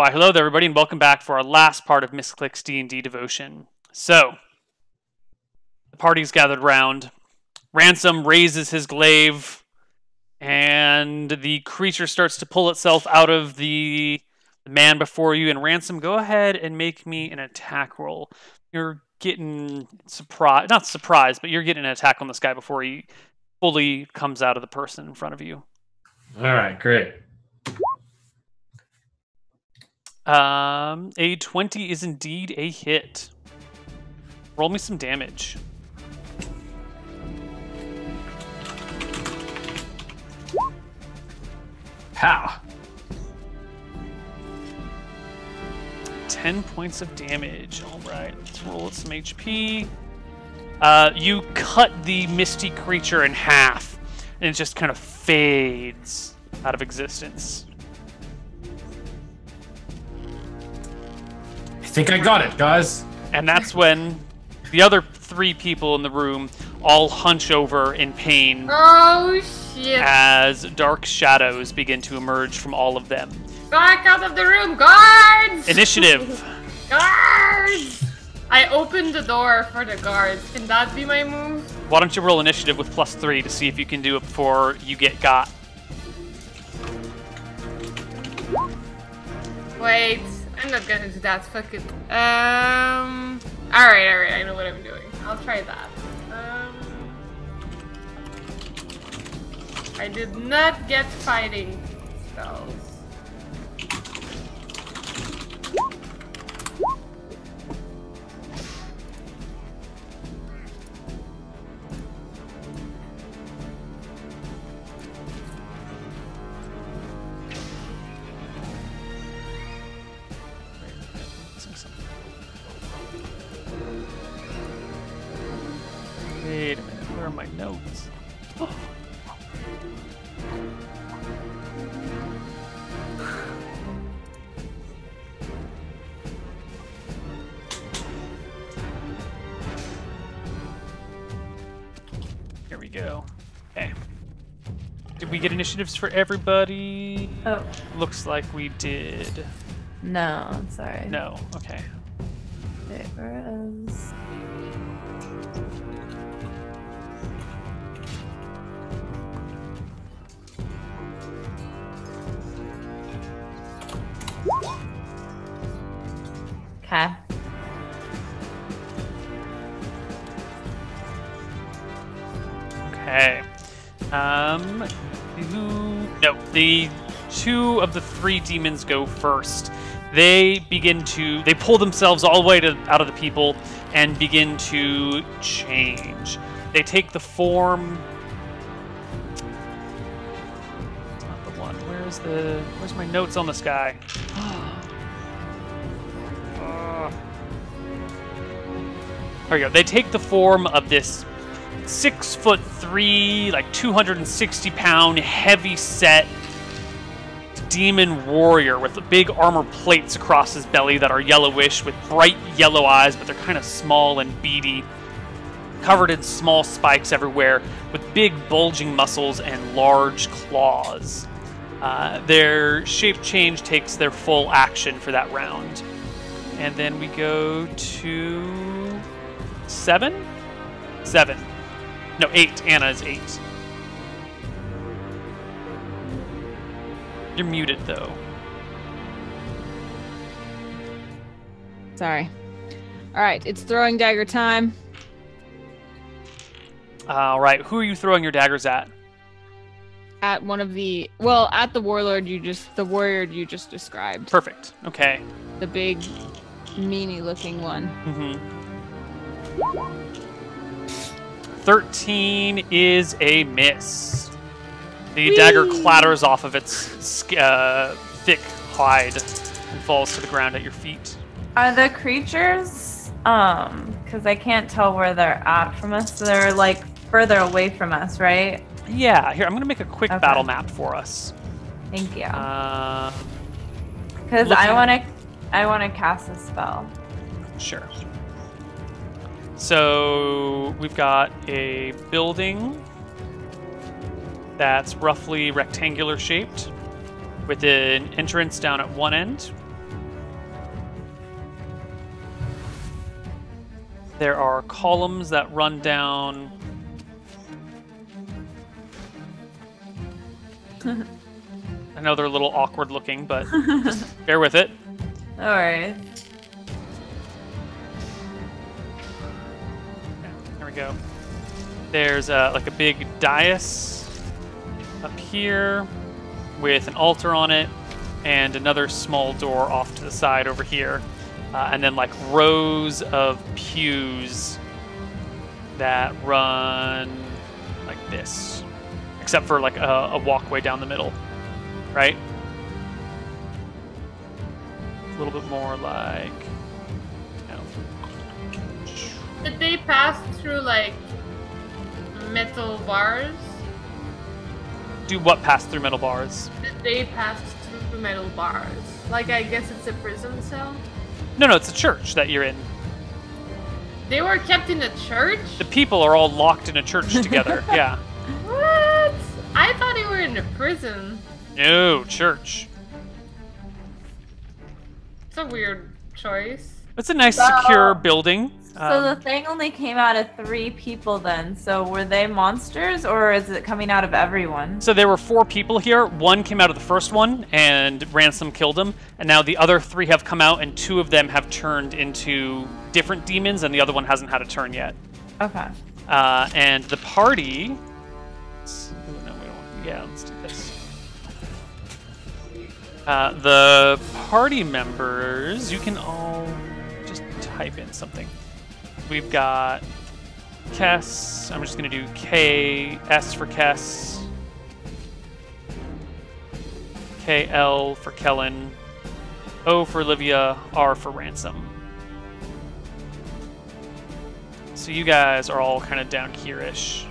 Why, hello there, everybody, and welcome back for our last part of Misscliks D&D devotion. So, the party's gathered round. Ransom raises his glaive, and the creature starts to pull itself out of the man before you. And Ransom, go ahead and make me an attack roll. You're getting surprised, not surprised, but you're getting an attack on this guy before he fully comes out of the person in front of you. All right, great. Um, a 20 is indeed a hit. Roll me some damage. How? 10 points of damage. All right, let's roll some HP. Uh, you cut the misty creature in half, and it just kind of fades out of existence. Think I got it, guys. And that's when the other three people in the room all hunch over in pain Oh shit! as dark shadows begin to emerge from all of them. Back out of the room, guards! Initiative. guards! I opened the door for the guards. Can that be my move? Why don't you roll initiative with plus three to see if you can do it before you get got? Wait, I'm not gonna do that. Fuck it. Um. Alright, alright, I know what I'm doing. I'll try that. Um. I did not get fighting spells. Get initiatives for everybody? Oh, Looks like we did. no, sorry. No. Okay. It the two of the three demons go first. They begin to they pull themselves all the way to out of the people and begin to change. They take the form. It's not the one. Where's the? Where's my notes on guy? Ah. There we go. They take the form of this six foot three, like 260 pound, heavy set demon warrior with big armor plates across his belly that are yellowish with bright yellow eyes, but they're kind of small and beady, covered in small spikes everywhere, with big bulging muscles and large claws. Uh, their shape change takes their full action for that round. And then we go to seven? Seven. No, eight. Anna is eight. You're muted though. Sorry. All right, it's throwing dagger time. All right. Who are you throwing your daggers at? At one of the well, at the warlord you just the warrior you just described, Perfect. Okay. the big, meanie looking one. Mm-hmm. Thirteen is a miss. The dagger clatters off of its uh, thick hide and falls to the ground at your feet. Are the creatures, um, because I can't tell where they're at from us, so they're like further away from us, right? Yeah. Here, I'm gonna make a quick Okay. battle map for us. Thank you. Uh, Because I want to, I want to cast a spell. Sure. So we've got a building that's roughly rectangular shaped with an entrance down at one end. There are columns that run down. I know they're a little awkward looking, but bear with it. All right. There we go. There's uh, like a big dais up here with an altar on it, and another small door off to the side over here, uh, and then like rows of pews that run like this, except for like a, a walkway down the middle, right? A little bit more like. Did they pass through like metal bars? Do what pass through metal bars? They pass through metal bars? Like I guess it's a prison cell. No, no, it's a church that you're in. They were kept in a church. The people are all locked in a church together. yeah. What? I thought they were in a prison. No, church. It's a weird choice. It's a nice, So- secure building. So Um, the thing only came out of three people then. So were they monsters or is it coming out of everyone? so there were four people here. One came out of the first one, and Ransom killed him. And now the other three have come out, and two of them have turned into different demons, and the other one hasn't had a turn yet. Okay. Uh, and the party. oh, no, we don't. Yeah, let's do this. Uh, the party members, you can all just type in something. We've got Kess. I'm just going to do K S for Kess. K L for Kellen. O for Olivia. R for Ransom. So you guys are all kind of down here-ish.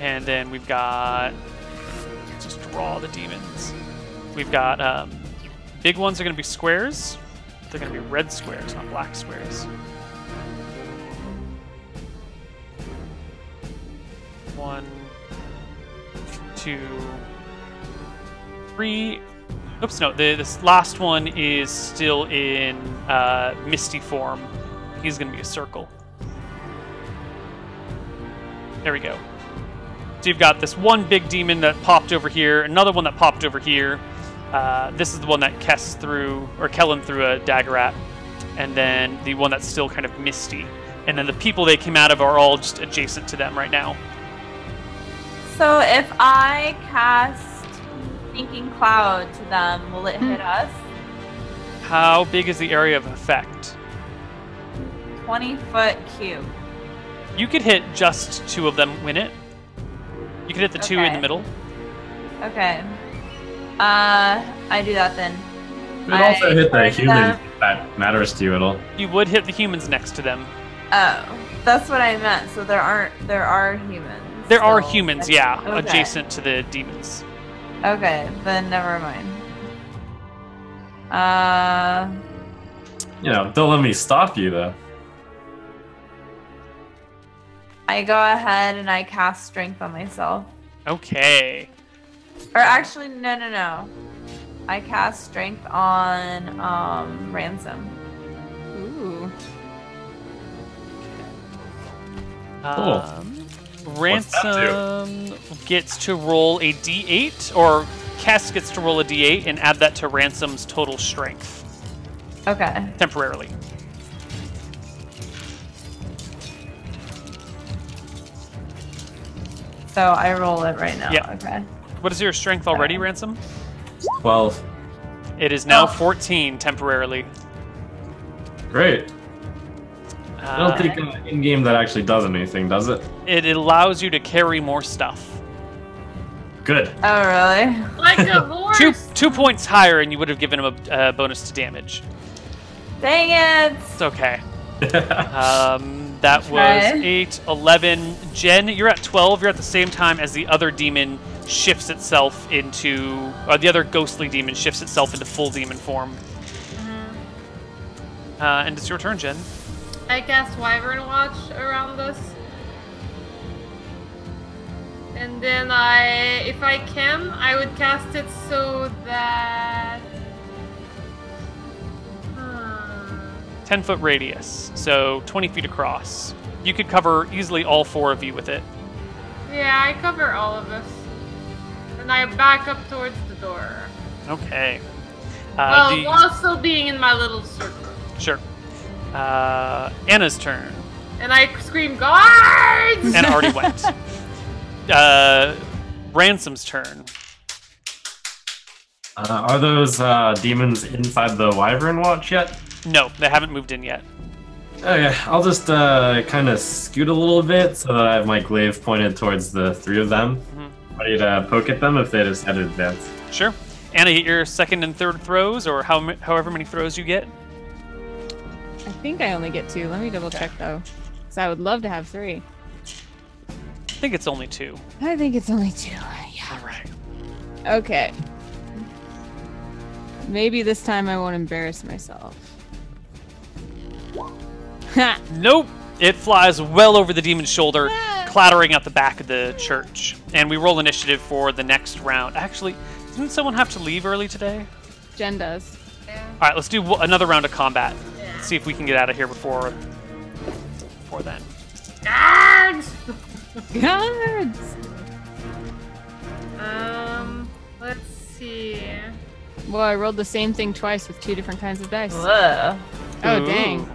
And then we've got let's just draw the demons. We've got um, big ones are going to be squares. They're going to be red squares, not black squares. One, two, three. Oops, no. The, this last one is still in uh, misty form. He's going to be a circle. There we go. So you've got this one big demon that popped over here, another one that popped over here. Uh, this is the one that Kess threw, or Kellen threw a dagger at, and then the one that's still kind of misty. And then the people they came out of are all just adjacent to them right now. So if I cast Stinking Cloud to them, will it hit us? How big is the area of effect? 20 foot cube. You could hit just two of them, win it. You could hit the two in the middle. Okay. Uh, I do that then. It also I hit the heard human that- that matters to you at all. You would hit the humans next to them. Oh, that's what I meant. So there aren't, there are humans. There are still. humans, yeah, Okay. adjacent to the demons. Okay, then never mind. Uh, You know, don't let me stop you though. I go ahead and I cast Strength on myself. Okay. Or actually, no, no, no. I cast Strength on um Ransom. Ooh. Um, What's that Ransom gets to roll a d8, or Kess gets to roll a d8 and add that to Ransom's total strength Okay. temporarily. So I roll it right now. Yeah. Okay. What is your strength already, Ransom? Twelve. It is now Oh. 14 temporarily. Great. I Uh, don't think uh, in game that actually does anything, does it? it allows you to carry more stuff. Good. Oh really? Like a horse. Two two points higher, and you would have given him a, a bonus to damage. Dang it! It's okay. Um, that was Okay. 8, 11. Gen, you're at 12. You're at the same time as the other demon shifts itself into, or the other ghostly demon shifts itself into full demon form. Uh, and it's your turn, Gen. I cast Wyvern Watch around us. And then I, if I can, I would cast it so that 10 foot radius, so 20 feet across. You could cover easily all four of you with it. Yeah, I cover all of us. And I back up towards the door. Okay. Uh, well, the- while still being in my little circle. Sure. Uh, Anna's turn. And I scream, guards! Anna already went. Uh, Ransom's turn. Uh, are those uh, demons inside the Wyvern Watch yet? No, they haven't moved in yet. Okay, I'll just uh, kind of scoot a little bit so that I have my glaive pointed towards the three of them, ready to poke at them if they decide to advance. Sure. Anna, get your second and third throws, or how, however many throws you get. I think I only get two. Let me double check though. Because I would love to have three. I think it's only two. I think it's only two. Yeah. All right. Okay. Maybe this time I won't embarrass myself. Ha! Nope. It flies well over the demon's shoulder, clattering out the back of the church. And we roll initiative for the next round. Actually, didn't someone have to leave early today? Gen does. Yeah. All right, let's do w- another round of combat. Yeah. Let's see if we can get out of here before before then. Guards! Guards! Um, let's see. Well, I rolled the same thing twice with two different kinds of dice. Ugh. Oh, Ooh. dang.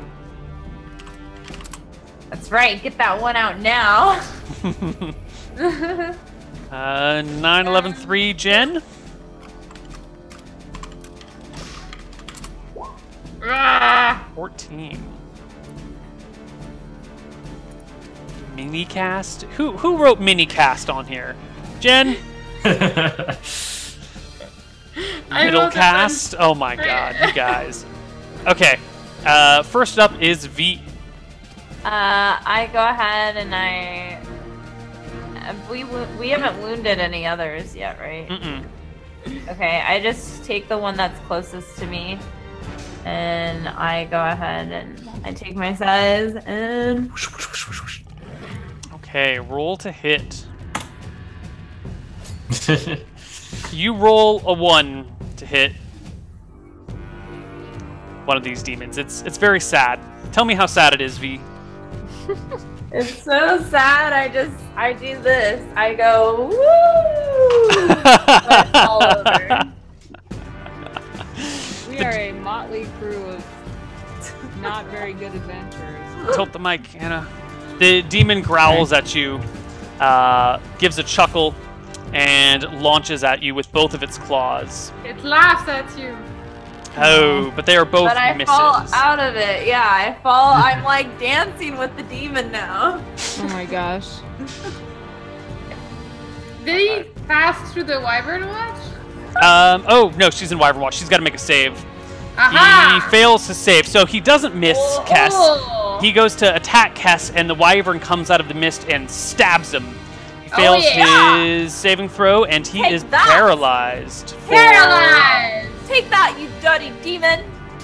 That's right. Get that one out now. Uh, 9, 11, 3, Gen. Ah! 14. Minicast? Who who wrote minicast on here? Gen? Middle cast? Oh my god, you guys. Okay. Uh, first up is V. Uh, I go ahead and I. uh, We we haven't wounded any others yet, right? Mm-mm. Okay, I just take the one that's closest to me, and I go ahead and I take my sais and Okay, roll to hit. You roll a one to hit one of these demons. It's it's very sad. Tell me how sad it is, V. it's so sad. I just I do this. I go woo. All over. We are a motley crew of not very good adventurers. Tilt the mic, Anna. The demon growls at you, uh, gives a chuckle, and launches at you with both of its claws. It laughs at you. Oh, but they are both But I misses. fall out of it. Yeah, I fall. I'm like dancing with the demon now. Oh my gosh. Did he pass through the Wyvern Watch? Um, oh no, she's in Wyvern Watch. She's got to make a save. Aha! He fails to save, so he doesn't miss Oh. Kess. He goes to attack Kess, and the Wyvern comes out of the mist and stabs him. He Oh, fails yeah. his saving throw, and he Take is that. paralyzed. for- Paralyzed! Take that, you dirty demon!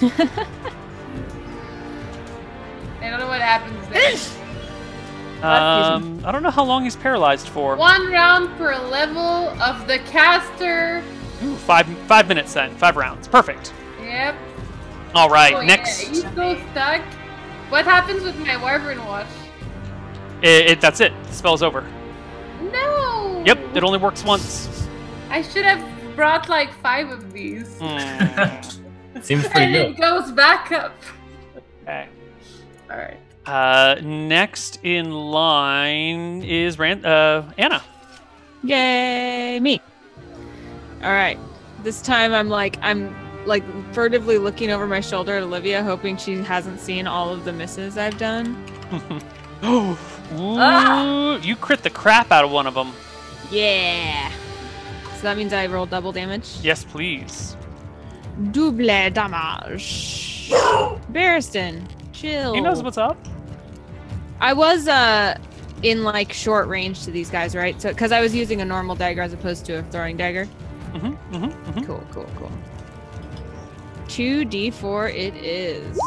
I don't know what happens there. Um, I don't know how long he's paralyzed for. One round per level of the caster. Ooh, five five minutes then. Five rounds. Perfect. Yep. All right, Oh, yeah, next. He's so stuck. What happens with my Wyvern Watch? It, it- that's it. The spell's over. No! Yep, it only works once. I should have brought like five of these. Hmm, Seems pretty And good. it goes back up. okay. Alright. Uh, next in line is Ran- uh, Anna. Yay, me. All right. This time I'm like I'm like furtively looking over my shoulder at Olivia, hoping she hasn't seen all of the misses I've done. Ooh, Ah! you crit the crap out of one of them. Yeah. So that means I roll double damage. Yes, please. Double damage. Barristan, chill. He knows what's up. I was uh in like short range to these guys, right? So because I was using a normal dagger as opposed to a throwing dagger. Mm-hmm, mm-hmm, mm-hmm. Cool, cool, cool. Two D four it is.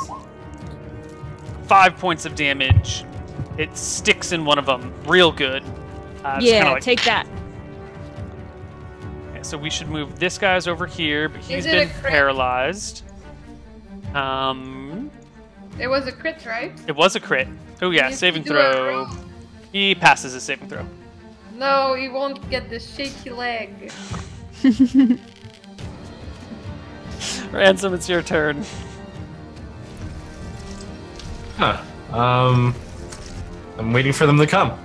Five points of damage. It sticks in one of them real good. Uh, yeah, like- take that. Okay, so we should move this guy's over here, but he's been paralyzed. Um, It was a crit, right? It was a crit. Oh yeah, Yes, saving you do it throw. He passes his saving throw. No, he won't get the shaky leg. Ransom, it's your turn. Huh. Um, I'm waiting for them to come.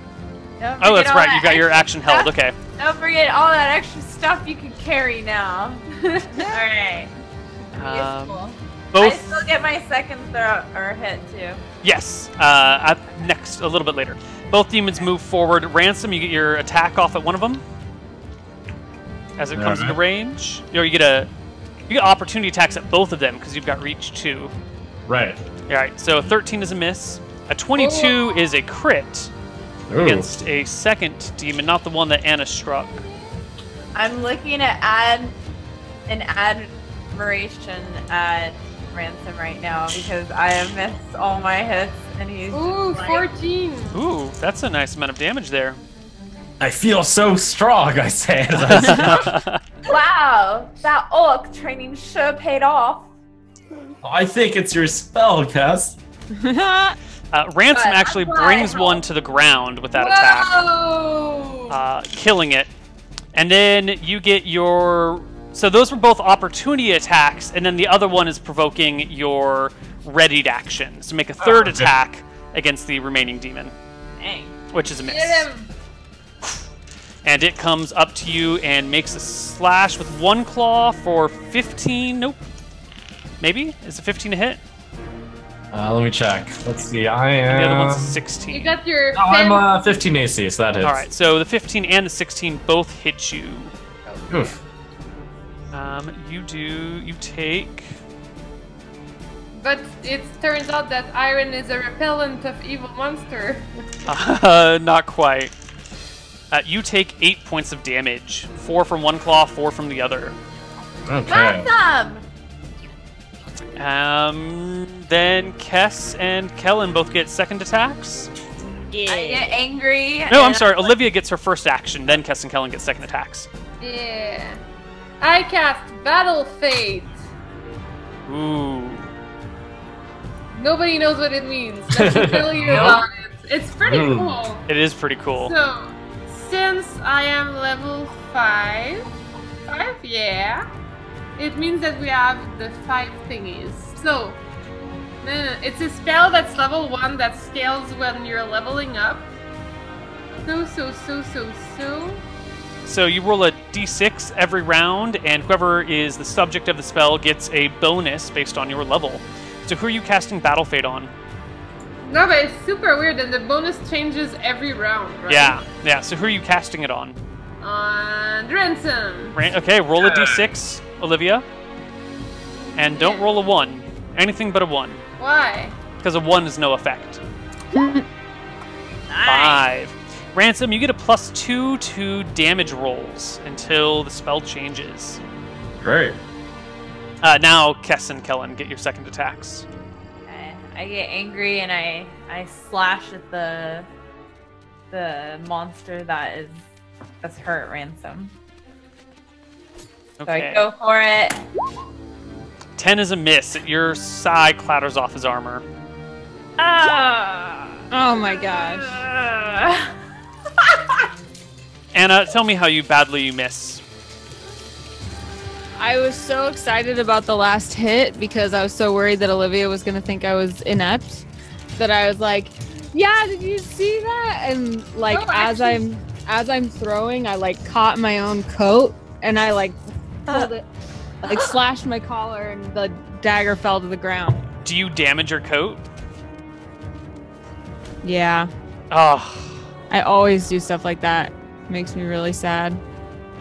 Don't Oh, that's right. that You got your extra action held. Okay. Don't forget all that extra stuff you can carry now. Alright. Um, Useful. I still get my second throw or hit too. Yes. Uh, at next, a little bit later. Both demons move forward. Ransom, you get your attack off at one of them as it comes into Alright. range. Or you get a you get opportunity attacks at both of them because you've got reach too. Right. All right. So 13 is a miss. A 22 Ooh. is a crit Ooh. against a second demon, not the one that Anna struck. I'm looking at ad an admiration at Ransom right now because I have missed all my hits and he's Ooh, like, 14. Ooh, that's a nice amount of damage there. I feel so strong. I say. I- Wow, that orc training sure paid off. I think it's your spell, Cass. Uh, Ransom But actually that's why I brings one to the ground with that attack. Uh, killing it. And then you get your. So those were both opportunity attacks, and then the other one is provoking your readied action. So make a third Oh, okay. attack against the remaining demon, Dang. which is a miss. Get him! And it comes up to you and makes a slash with one claw for 15. Nope. Maybe? Is it 15 to hit? Uh, let me check. Let's see. I And the other am. one's You 16. got your Oh, I'm uh, 15 AC, so that hits. All right, so the 15 and the 16 both hit you. Oof. Um, you do. You take. But it turns out that iron is a repellent of evil monster. Uh, not quite. Uh, you take eight points of damage. Four from one claw, four from the other. Okay. Awesome! Um, then Kess and Kellen both get second attacks. I get angry. No, I'm and sorry. Olivia gets her first action. Then Kess and Kellen get second attacks. Yeah. I cast Battle Fate. Ooh. Nobody knows what it means. Let me tell Nope. about it. It's pretty Hmm. cool. It is pretty cool. So, since I am level 5, 5, yeah, it means that we have the 5 thingies. So, no, no, it's a spell that's level 1 that scales when you're leveling up. So, so, so, so, so. So you roll a d6 every round, and whoever is the subject of the spell gets a bonus based on your level. So who are you casting Battle Fate on? No, but it's super weird, and the bonus changes every round, right? Yeah, yeah. So who are you casting it on? On Ransom. Ran- okay, roll a d6, Olivia. And don't roll a 1. Anything but a 1. Why? Because a 1 is no effect. 5. Ransom, you get a plus 2 to damage rolls until the spell changes. Great. Uh, now, Kess and Kellen get your second attacks. I, I get angry and I I slash at the the monster that is that's hurt ransom. So Okay. I go for it. 10 is a miss. Your sai clatters off his armor. Ah! Oh my gosh. Anna, tell me how you badly you miss. I was so excited about the last hit because I was so worried that Olivia was going to think I was inept that I was like, "Yeah, did you see that?" And like Oh, as actually- I'm as I'm throwing, I like caught my own coat and I like pulled it like slashed my collar and the dagger fell to the ground. Do you damage your coat? Yeah. Oh, I always do stuff like that. Makes me really sad.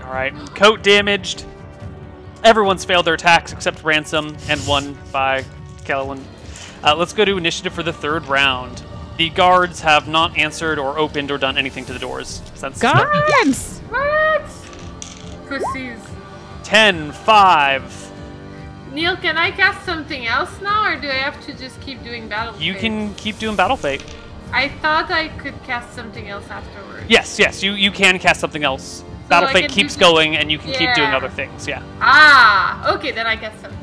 all right. Coat damaged. Everyone's failed their attacks except Ransom and one by Kellen. Uh, let's go to initiative for the third round. The guards have not answered or opened or done anything to the doors since Guards! What? Pussies. 10, 5. Neil, can I cast something else now, or do I have to just keep doing battle? Fate? You Fate? can keep doing Battle Fate. I thought I could cast something else afterwards. Yes, yes, you, you can cast something else. Battle I Fate keeps just- going and you can keep doing other things, yeah. Ah, okay, then I cast something.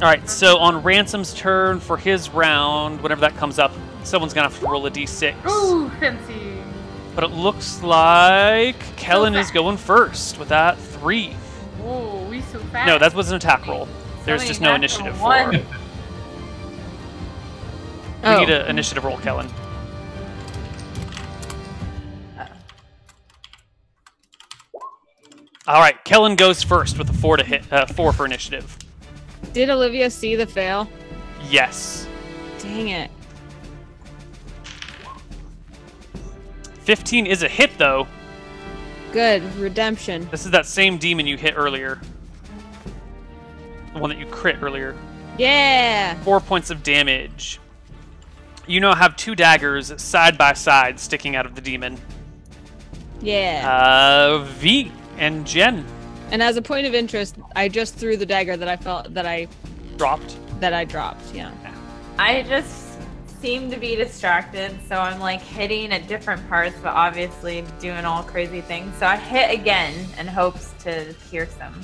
All right, so on Ransom's turn for his round, whenever that comes up, someone's gonna have to roll a d6. Ooh, fancy. But it looks like Kellen is going first with that three. Ooh, we so fast. No, that was an attack roll. There's Somebody just no initiative for one. We Oh. need an initiative roll, Kellen. All right, Kellen goes first with a four to hit, uh, four for initiative. Did Olivia see the fail? Yes, Dang it. Fifteen is a hit though. Good. Redemption. This is that same demon you hit earlier, the one that you crit earlier. Yeah. Four points of damage. You now have two daggers side by side sticking out of the demon. Yeah. Uh, V and Gen and as a point of interest, I just threw the dagger that I felt that I dropped. that I dropped. Yeah. I just seem to be distracted, so I'm like hitting at different parts, but obviously doing all crazy things. So I hit again in hopes to pierce them.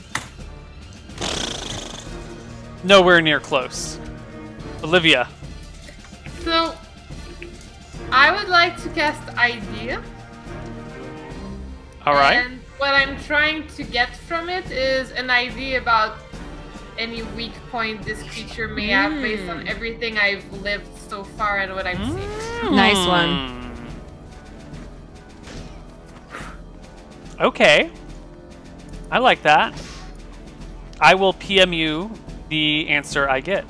Nowhere near close. Olivia. So, I would like to cast Idea. All right. And what I'm trying to get from it is an idea about any weak point this creature may have based on Mm. everything I've lived so far and what I've seen. Nice one. Hmm. Okay. I like that. I will PM you the answer I get.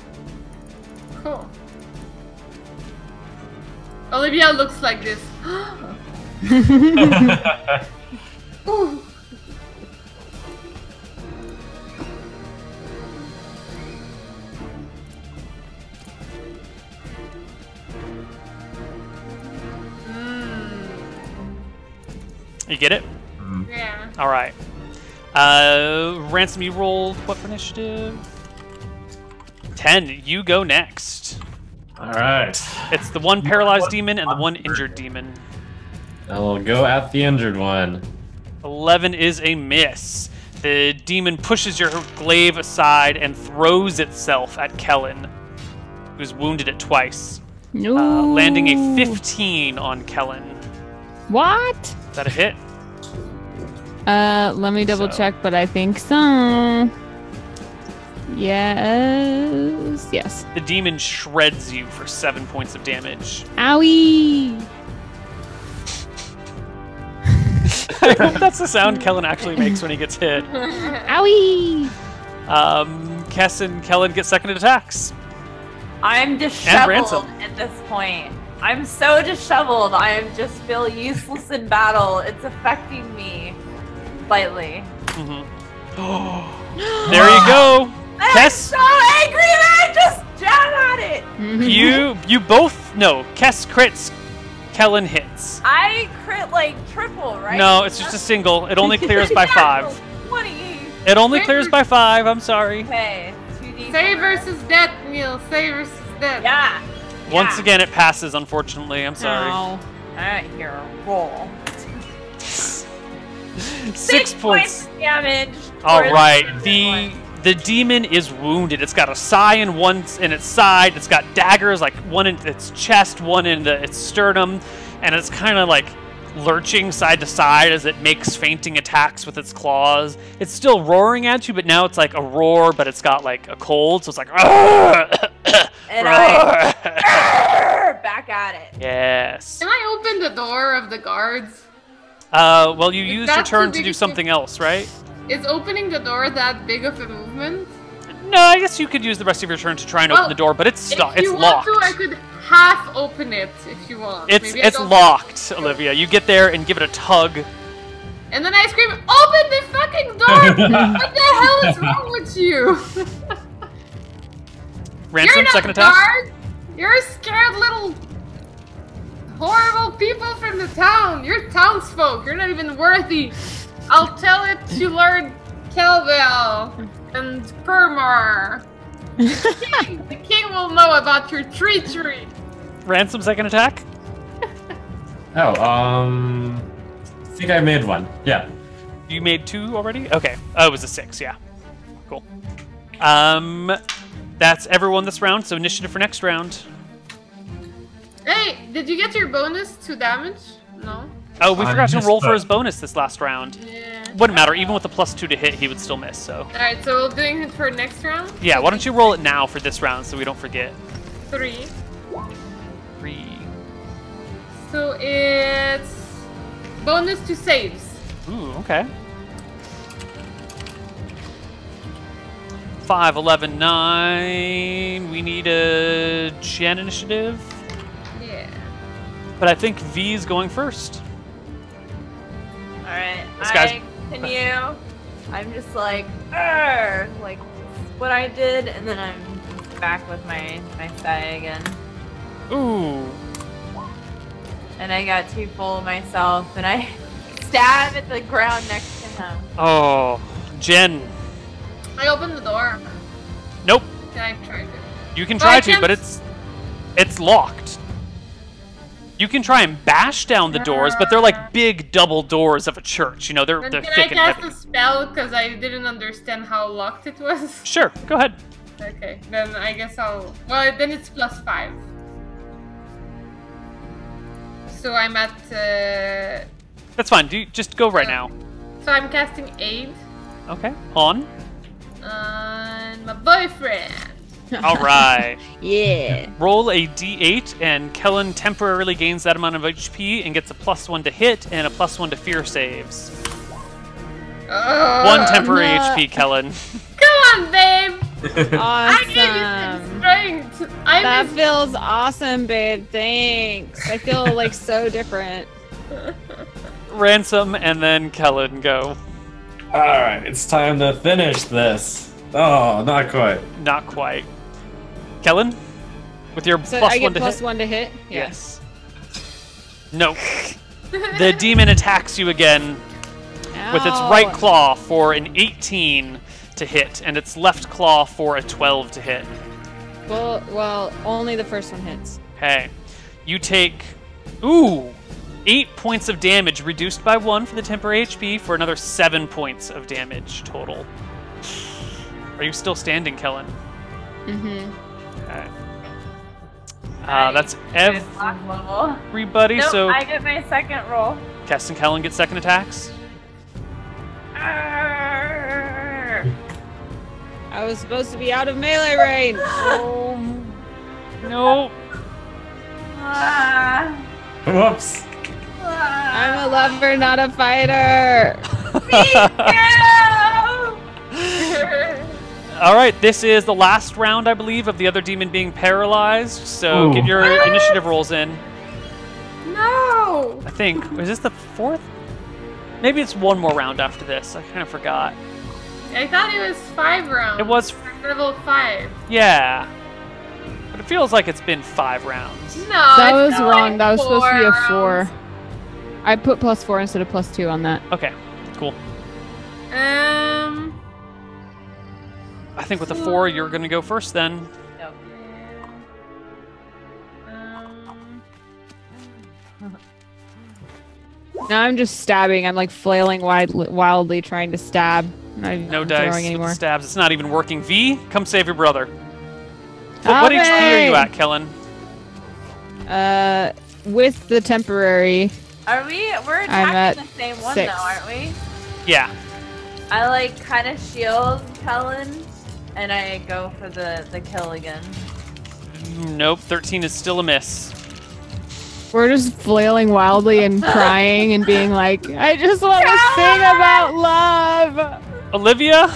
Cool. Olivia looks like this. Ooh. You get it? yeah. All right. Uh, Ransom, you rolled what for initiative? 10. You go next. All right. It's the one paralyzed demon and the one injured demon. I will go at the injured one. 11 is a miss. The demon pushes your glaive aside and throws itself at Kellen, who's wounded it twice, No. uh, landing a 15 on Kellen. What? Is that a hit? Uh, let me double So- check, but I think so. Yes. Yes. The demon shreds you for 7 points of damage. Owie. I hope that's the sound Kellen actually makes when he gets hit. Owie. Um, Kess and Kellen get second attacks. I'm disheveled at this point. I'm so disheveled. I just feel useless in battle. It's affecting me slightly. hmm there you go. I'm Kess, so angry that I just jab at it. you you both no. Kess crits, Kellen hits. I crit like triple, right? No, it's just a single. It only clears by five. Twenty. It only clears by five. I'm sorry. Okay, two D. Say versus death, Neil. Say versus death. Yeah. Once Yeah. again, it passes. Unfortunately, I'm sorry. Ow. All right, here, roll. Six, points. of damage. All for right. the The one. the demon is wounded. It's got a sai in one in its side. It's got daggers, like one in its chest, one in the, its sternum, and it's kind of like lurching side to side as it makes feinting attacks with its claws. It's still roaring at you, but now it's like a roar, but it's got like a cold, so it's like. And I back at it. yes. Can I open the door of the guards? Uh, well, you used your turn to do something else, right? Is opening the door that big of a movement? No, I guess you could use the rest of your turn to try and open the door, but it's stuck. it's locked. to, I could half open it if you want. It's Maybe it's locked, Olivia. You get there and give it a tug. And then I scream, "Open the fucking door! what the hell is wrong with you? Ransom, You're not second attack. guard. You're a scared little horrible people from the town. You're townsfolk. You're not even worthy. I'll tell it to Lord Kelbel and Permar. The king, the king will know about your treachery. Ransom, second attack. Oh, um, I think I made one. Yeah. You made two already. Okay. Oh, it was a six. Yeah. Cool. Um, That's everyone this round, so initiative for next round. Hey, did you get your bonus to damage? No. Oh, we I forgot to missed roll for his bonus this last round. Yeah. Wouldn't matter, even with the plus two to hit, he would still miss, so. Alright, so we're doing it for next round? Yeah, why don't you roll it now for this round so we don't forget? Three. Three. So it's bonus to saves. Ooh, okay. 5, 11, 9. We need a Gen initiative. Yeah. But I think V is going first. All right, This I guy's- continue. I'm just like, "Arr," like what I did, and then I'm back with my my sai again. Ooh. And I got too full of myself, and I stab at the ground next to him. Oh. Gen. I opened the door. Nope. Can I try to? You can try I to, can't- but it's it's locked. You can try and bash down the doors, but they're like big double doors of a church. You know, they're they're can I thick and cast heavy. a spell because I didn't understand how locked it was? Sure, go ahead. Okay, then I guess I'll. Well, then it's plus five. So I'm at. Uh, That's fine. Do you just go right now. so I'm casting aid Okay. On. on my boyfriend. All right. Yeah. Roll a d8, and Kellen temporarily gains that amount of HP and gets a plus one to hit and a plus one to fear saves. Oh, One uh, temporary no. HP, Kellen. Come on, babe. awesome. I gave you some strength. I That miss- feels awesome, babe. Thanks. I feel like so different. Ransom and then Kellen go. Alright, it's time to finish this. Oh, not quite. Not quite. Kellen, with your So plus I one to plus hit. one to hit. Yes. No. the demon attacks you again with its right claw for an 18 to hit, and its left claw for a 12 to hit. Well, well, only the first one hits. Okay. You take, ooh, eight points of damage, reduced by one for the temporary HP, for another seven points of damage total. Are you still standing, Kellen? Mm-hmm. Okay. Uh, that's Good lock level. everybody. Nope, so, I get my second roll. Kess and Kellen get second attacks. I was supposed to be out of melee range. Oh, no. Ah. Whoops. I'm a lover, not a fighter. All right, this is the last round, I believe, of the other demon being paralyzed. So Ooh. get your What? initiative rolls in. no. I think is this the fourth? Maybe it's one more round after this. I kind of forgot. I thought it was five rounds. It was, level five. yeah, but it feels like it's been five rounds. No, that it's was not wrong. like That was supposed to be a four four. rounds. I put plus four instead of plus two on that. Okay, cool. Um. I think with the four, you're gonna go first then. Nope. Um, Now I'm just stabbing. I'm like flailing wildly, wildly trying to stab. I'm No throwing dice with anymore. stabs. It's not even working. V, come save your brother. What, what HP are you at, Kellen? Uh, with the temporary, Are we? We're I'm at attacking the same one six. though, aren't we? Yeah. I like kind of shield Kellen, and I go for the the kill again. Nope. Thirteen is still a miss. we're just flailing wildly and crying and being like, "I just want to sing about love." Olivia.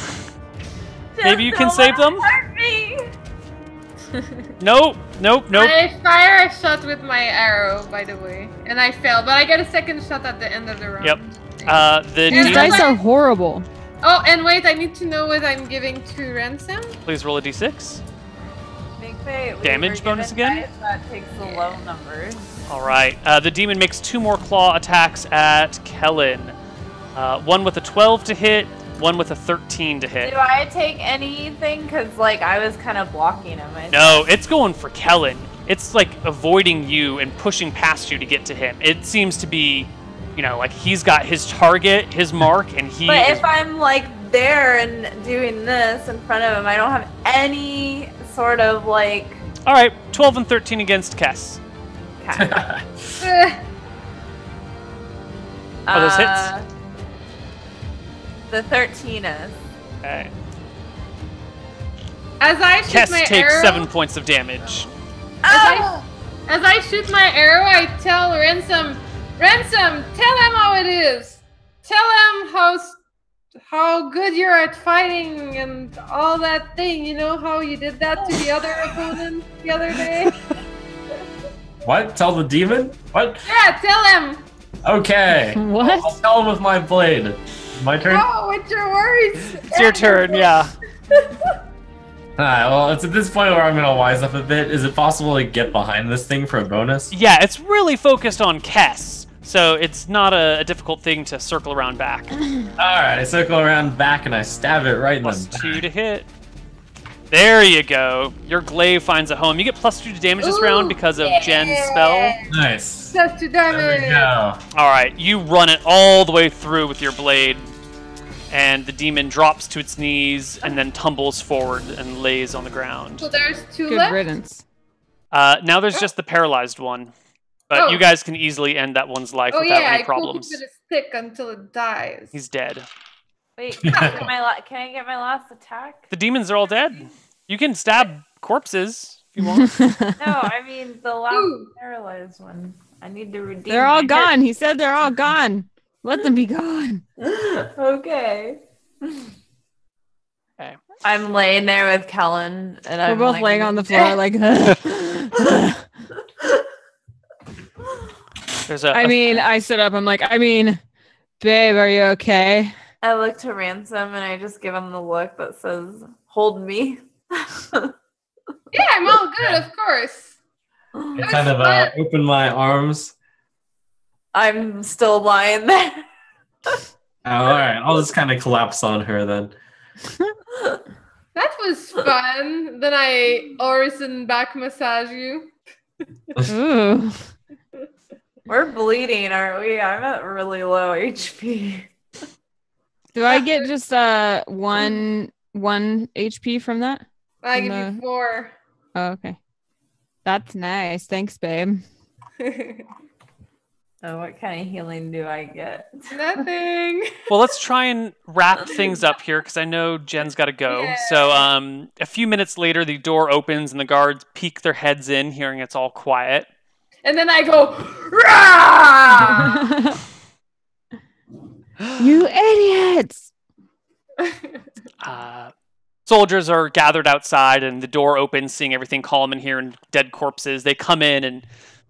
Maybe you can save them? hurt me. Nope. Nope. Nope. I fire a shot with my arrow, by the way, and I fail, but I get a second shot at the end of the round. Yep. Uh, the These dice are horrible. Oh, and wait, I need to know what I'm giving to ransom. Please roll a d6. Big fate. we Damage bonus again? dice That takes the low numbers. All right. Uh, the demon makes two more claw attacks at Kellen. Uh, one with a 12 to hit, one with a 13 to hit. Do I take anything? Cause like I was kind of blocking him. I No, it's going for Kellen. It's like avoiding you and pushing past you to get to him. It seems to be, you know, like he's got his target, his mark, and he. But is- if I'm like there and doing this in front of him, I don't have any sort of like. All right, 12 and 13 against Kess. Okay. Are those hits? Uh, The 13 is. Okay. As I shoot Kess my takes arrow, seven points of damage. As I, as I shoot my arrow, I tell Ransom, Ransom, tell him how it is. Tell him how how good you're at fighting and all that thing. You know how you did that to the other opponent the other day. What? Tell the demon? What? Yeah, tell him. Okay. What? I'll tell him with my blade. My turn? Oh, with your words. It's your turn, yeah. Alright, well, it's at this point where I'm gonna wise up a bit. Is it possible to get behind this thing for a bonus? Yeah, it's really focused on Kess, so it's not a, a difficult thing to circle around back. Alright, I circle around back and I stab it right in Plus the two to hit. There you go. Your glaive finds a home. You get plus two to damage this round because of Gen's spell. Nice. Such a There we damage. go. All right, you run it all the way through with your blade, and the demon drops to its knees and then tumbles forward and lays on the ground. So there's two Good left. riddance. Uh, now there's just the paralyzed one, but Oh. you guys can easily end that one's life Oh without yeah, any I problems. poke it with a stick until it dies. He's dead. Wait, can I, get my la- can I get my last attack? The demons are all dead. You can stab corpses if you want. No, I mean the last Ooh. paralyzed one. I need to redeem. they're all my gone. He said they're all gone. Let them be gone. okay. Okay. I'm laying there with Kellen, and I'm We're both like, laying on the floor, like. There's a. I mean, I stood up. I'm like, I mean, babe, are you okay? I look to ransom, and I just give him the look that says, "Hold me." Yeah, I'm all good, of course. I kind of uh, open my arms. I'm still lying there. Oh, Alright, I'll just kind of collapse on her then. That was fun. then I Orison back massage you. Ooh. We're bleeding, aren't we? I'm at really low HP. Do I get just uh one one HP from that? I give No. you four. Oh, okay. That's nice. Thanks, babe. Oh, what kind of healing do I get? Nothing. Well, let's try and wrap things up here because I know Gen's got to go. Yeah. So, um, a few minutes later, the door opens and the guards peek their heads in, hearing it's all quiet. And then I go, Rah! you idiots! Uh, soldiers are gathered outside, and the door opens, seeing everything calm in here and dead corpses. They come in, and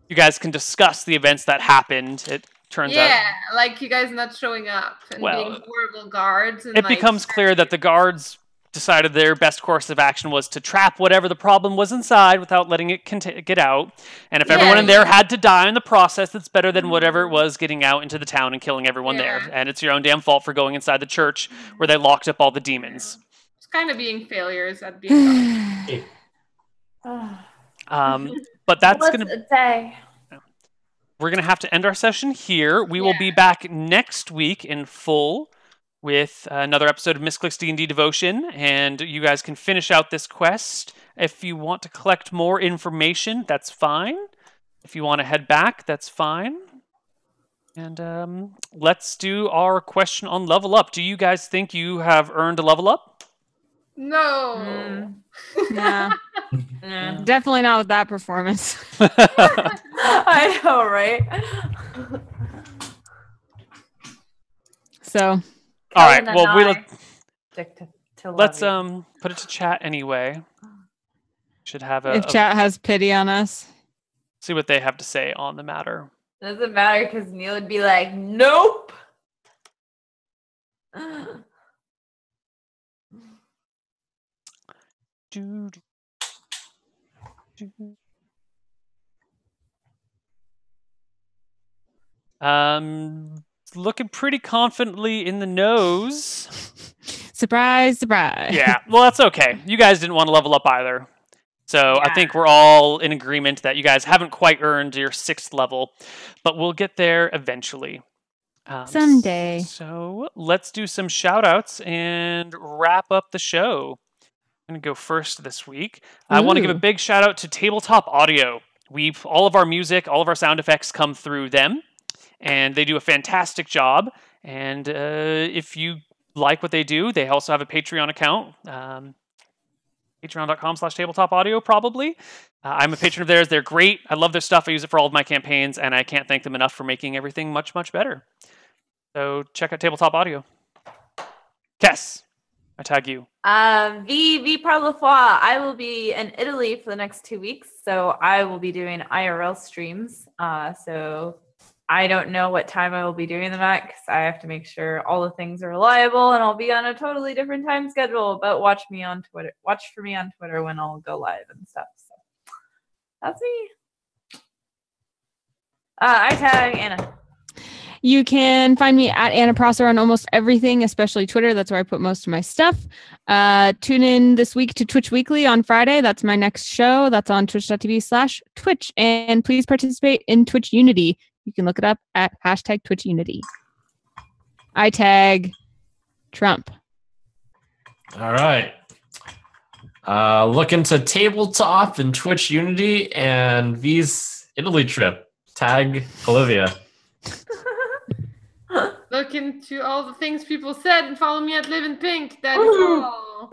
you guys can discuss the events that happened. It turns out yeah, like you guys not showing up and Well, being horrible guards. And it like, becomes clear that the guards decided their best course of action was to trap whatever the problem was inside without letting it cont- get out. And if everyone in Yeah. there had to die in the process, that's better than whatever it was getting out into the town and killing everyone there. And it's your own damn fault for going inside the church where they locked up all the demons. It's kind of being failures at being guards. Um, but that's going to a day? we're going to have to end our session here. We will be back next week in full with another episode of Misscliks D&D Devotion, and you guys can finish out this quest. If you want to collect more information, that's fine. If you want to head back, that's fine. And um, let's do our question on level up. Do you guys think you have earned a level up? No. Mm, Nah, mm. definitely not with that performance. I know, right? So All right. Well, and we'll I stick to, to let's um put it to chat anyway. Should have a, if a- chat has pity on us, see what they have to say on the matter. Doesn't matter because Neil would be like, nope. Do, do, do. Looking pretty confidently in the nose. surprise, surprise. Yeah, well, that's okay. You guys didn't want to level up either. So I think we're all in agreement that you guys haven't quite earned your sixth level, but we'll get there eventually. Um, Someday. So let's do some shout outs and wrap up the show. I'm going to go first this week. I want to give a big shout out to Tabletop Audio. We've all of our music, all of our sound effects come through them, and they do a fantastic job. And uh, if you like what they do, they also have a Patreon account. Um, Patreon.com slash tabletop audio, probably. Uh, I'm a patron of theirs. They're great. I love their stuff. I use it for all of my campaigns, and I can't thank them enough for making everything much, much better. So check out Tabletop Audio. Kess, I tag you. Um, V V par. I will be in Italy for the next two weeks, so I will be doing IRL streams. Uh, so I don't know what time I will be doing them at because I have to make sure all the things are reliable, and I'll be on a totally different time schedule. But watch me on Twitter. Watch for me on Twitter when I'll go live and stuff. So that's me. Uh, I tag Anna. You can find me at Anna Prosser on almost everything, especially Twitter. That's where I put most of my stuff. Uh, tune in this week to Twitch Weekly on Friday. That's my next show. That's on twitch.tv slash Twitch. And please participate in Twitch Unity. You can look it up at hashtag Twitch Unity. I tag Trump. All right. Uh, look into tabletop and Twitch Unity and V's Italy trip. Tag Olivia. Look into all the things people said and follow me at Livinpink. That is Woo. all.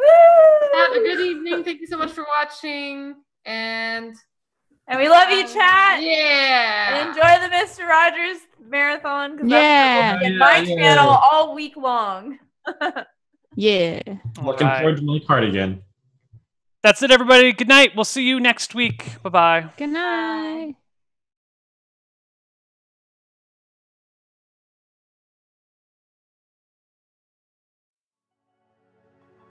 Have a good evening. Thank you so much for watching. And And we love you, um, chat. yeah. And enjoy the Mr. Rogers marathon because Yeah. that's in Yeah, my yeah. channel all week long. Yeah. Looking Alright. forward to my cardigan. That's it, everybody. Good night. We'll see you next week. Bye bye. Good night.